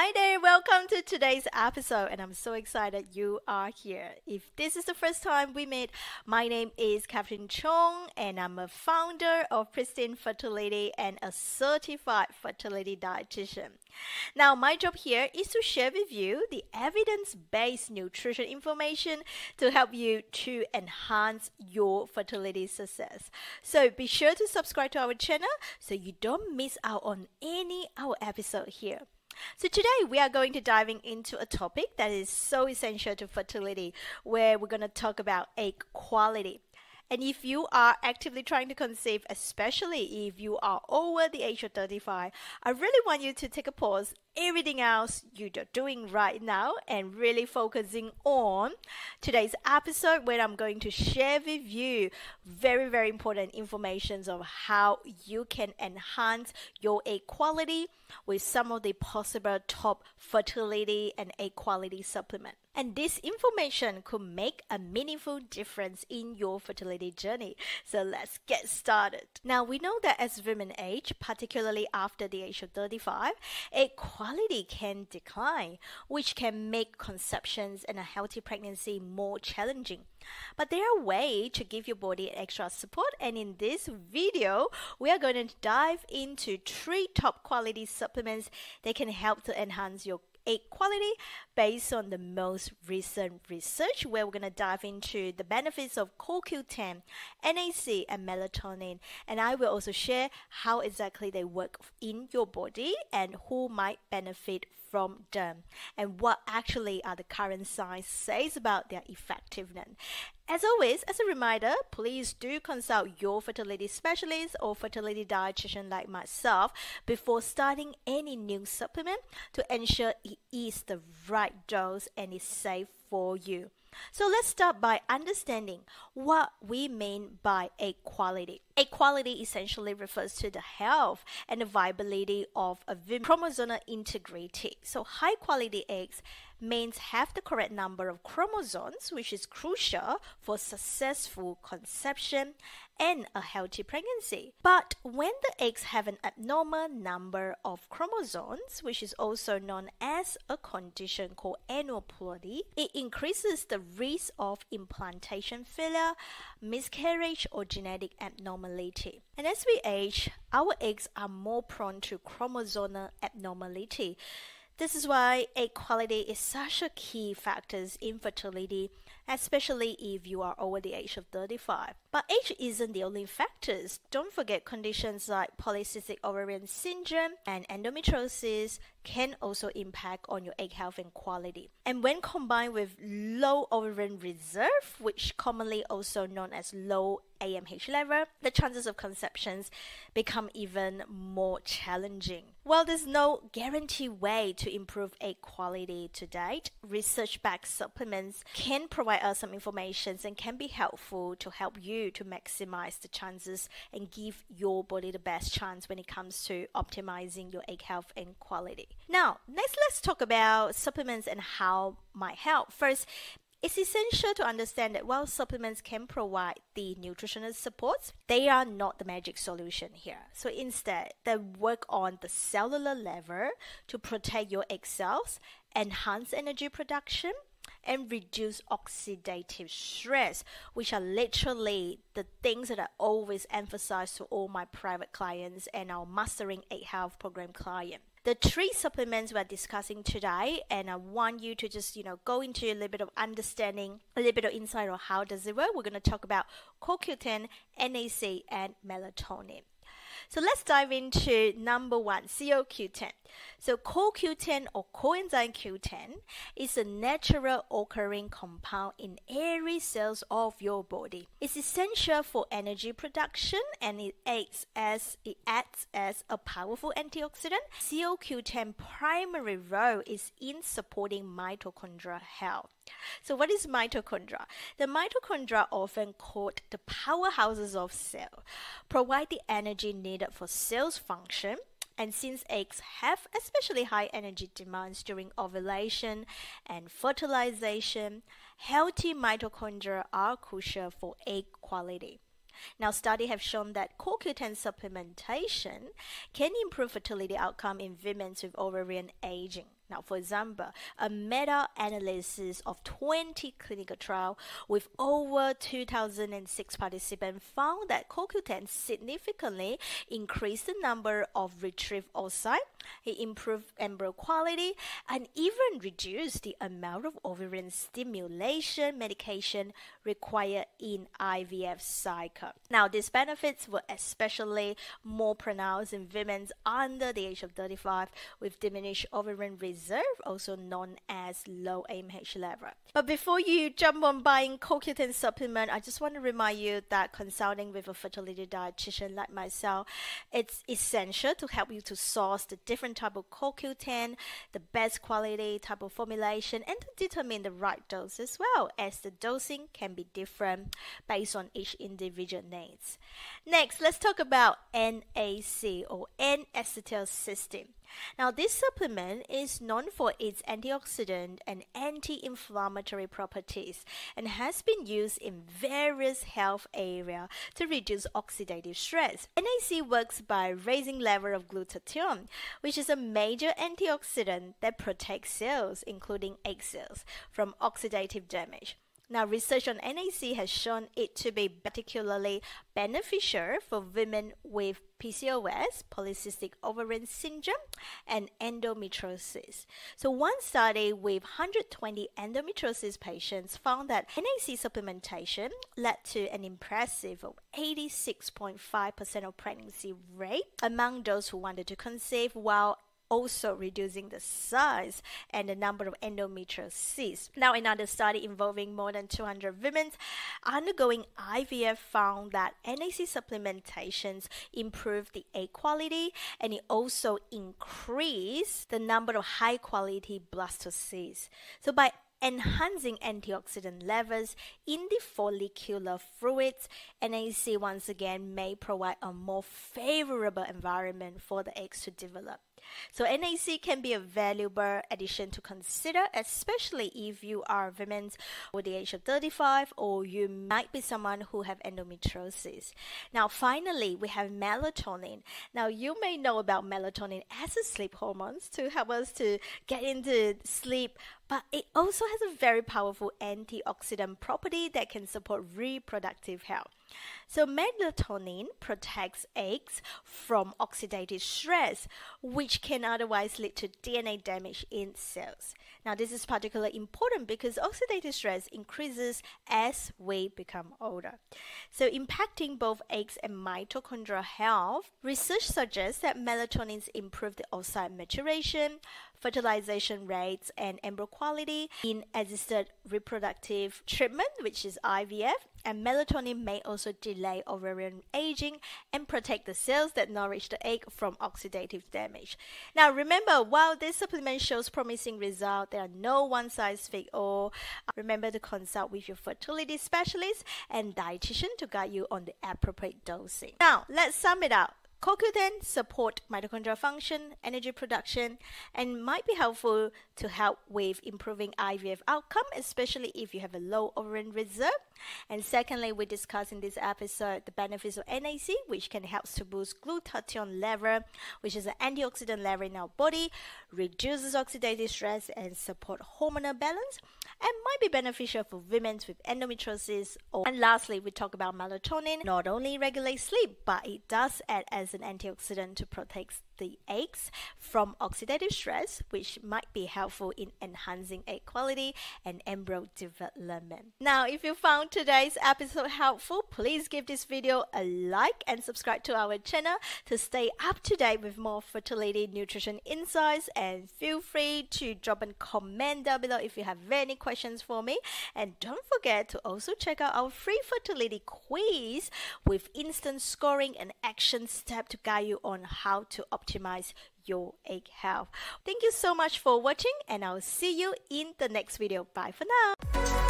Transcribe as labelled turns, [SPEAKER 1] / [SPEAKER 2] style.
[SPEAKER 1] Hi there, welcome to today's episode, and I'm so excited you are here. If this is the first time we meet, my name is Catherine Chong, and I'm a founder of Pristine Fertility and a certified fertility dietitian. Now, my job here is to share with you the evidence based nutrition information to help you to enhance your fertility success. So, be sure to subscribe to our channel so you don't miss out on any our episode here. So today we are going to diving into a topic that is so essential to fertility where we're going to talk about egg quality. And if you are actively trying to conceive, especially if you are over the age of 35, I really want you to take a pause, everything else you're doing right now, and really focusing on today's episode where I'm going to share with you very, very important information of how you can enhance your egg quality with some of the possible top fertility and egg quality supplement. And this information could make a meaningful difference in your fertility journey. So let's get started. Now, we know that as women age, particularly after the age of 35, egg quality can decline, which can make conceptions and a healthy pregnancy more challenging. But there are ways to give your body extra support, and in this video, we are going to dive into three top quality supplements that can help to enhance your egg quality based on the most recent research where we're going to dive into the benefits of CoQ10, NAC, and melatonin. And I will also share how exactly they work in your body and who might benefit from them and what actually are the current science says about their effectiveness. As always, as a reminder, please do consult your fertility specialist or fertility dietitian like myself before starting any new supplement to ensure it is the right dose and is safe for you. So let's start by understanding what we mean by egg quality. Egg quality essentially refers to the health and the viability of a chromosomal integrity. So high quality eggs means have the correct number of chromosomes, which is crucial for successful conception and a healthy pregnancy. But when the eggs have an abnormal number of chromosomes, which is also known as a condition called aneuploidy, it increases the risk of implantation failure, miscarriage, or genetic abnormality. And as we age, our eggs are more prone to chromosomal abnormality. This is why egg quality is such a key factor in fertility, especially if you are over the age of 35. But age isn't the only factors. Don't forget conditions like polycystic ovarian syndrome and endometriosis can also impact on your egg health and quality. And when combined with low ovarian reserve, which commonly also known as low AMH level, the chances of conceptions become even more challenging. While there's no guaranteed way to improve egg quality to date, research-backed supplements can provide us some information and can be helpful to help you to maximize the chances and give your body the best chance when it comes to optimizing your egg health and quality. Now, next let's talk about supplements and how might help. First, it's essential to understand that while supplements can provide the nutritional supports, they are not the magic solution here. So instead, they work on the cellular level to protect your egg cells, enhance energy production, and reduce oxidative stress, which are literally the things that I always emphasize to all my private clients and our Mastering Egg Health program client. The three supplements we're discussing today and i want you to just you know go into a little bit of understanding a little bit of insight on how does it work. We're going to talk about coq10 nac and melatonin so let's dive into number one, CoQ10. So CoQ10 or coenzyme Q10 is a natural occurring compound in every cells of your body. It's essential for energy production and it acts as it acts as a powerful antioxidant. CoQ10 primary role is in supporting mitochondrial health. So what is mitochondria? The mitochondria, often called the powerhouses of cell, provide the energy needed for cells function. And since eggs have especially high energy demands during ovulation and fertilization, healthy mitochondria are crucial for egg quality. Now, studies have shown that CoQ10 supplementation can improve fertility outcome in women with ovarian aging. Now, for example, a meta-analysis of 20 clinical trials with over 2,006 participants found that CoQ10 significantly increased the number of retrieved oocytes, it improved embryo quality, and even reduced the amount of ovarian stimulation medication required in IVF cycle. Now, these benefits were especially more pronounced in women under the age of 35 with diminished ovarian reserve, also known as low AMH level. But before you jump on buying CoQ10 supplement, I just want to remind you that consulting with a fertility dietitian like myself, it's essential to help you to source the different type of CoQ10, the best quality type of formulation, and to determine the right dose as well, as the dosing can be different based on each individual needs. Next, let's talk about NAC or N-acetylcysteine. Now, this supplement is known for its antioxidant and anti-inflammatory properties and has been used in various health areas to reduce oxidative stress. NAC works by raising level of glutathione, which is a major antioxidant that protects cells, including egg cells, from oxidative damage. Now, research on NAC has shown it to be particularly beneficial for women with PCOS, polycystic ovarian syndrome, and endometriosis. So, one study with 120 endometriosis patients found that NAC supplementation led to an impressive 86.5% of pregnancy rate among those who wanted to conceive while also reducing the size and the number of endometrial cysts. Now, another study involving more than 200 women undergoing IVF found that NAC supplementations improved the egg quality and it also increased the number of high quality blastocysts. So, by enhancing antioxidant levels in the follicular fluids, NAC once again may provide a more favorable environment for the eggs to develop. So NAC can be a valuable addition to consider, especially if you are women over the age of 35 or you might be someone who have endometriosis. Now, finally, we have melatonin. Now, you may know about melatonin as a sleep hormone to help us to get into sleep, but it also has a very powerful antioxidant property that can support reproductive health. So, melatonin protects eggs from oxidative stress, which can otherwise lead to DNA damage in cells. Now, this is particularly important because oxidative stress increases as we become older. So, impacting both eggs and mitochondrial health, research suggests that melatonin improves the oocyte maturation, fertilization rates, and embryo quality in assisted reproductive treatment, which is IVF. And melatonin may also delay ovarian aging and protect the cells that nourish the egg from oxidative damage. Now, remember, while this supplement shows promising results, there are no one size fits all. Uh, remember to consult with your fertility specialist and dietitian to guide you on the appropriate dosing. Now, let's sum it up. CoQ10 support mitochondrial function, energy production, and might be helpful to help with improving IVF outcome, especially if you have a low ovarian reserve. And secondly, we discuss in this episode the benefits of NAC, which can help to boost glutathione level, which is an antioxidant level in our body, reduces oxidative stress, and support hormonal balance, and might be beneficial for women with endometriosis. And lastly, we talk about melatonin. Not only regulates sleep, but it does act as an antioxidant to protect the eggs from oxidative stress, which might be helpful in enhancing egg quality and embryo development. Now, if you found today's episode helpful, please give this video a like and subscribe to our channel to stay up to date with more fertility nutrition insights. And feel free to drop a comment down below if you have any questions for me. And don't forget to also check out our free fertility quiz with instant scoring and action step to guide you on how to optimize optimize your egg health. Thank you so much for watching and I'll see you in the next video. Bye for now.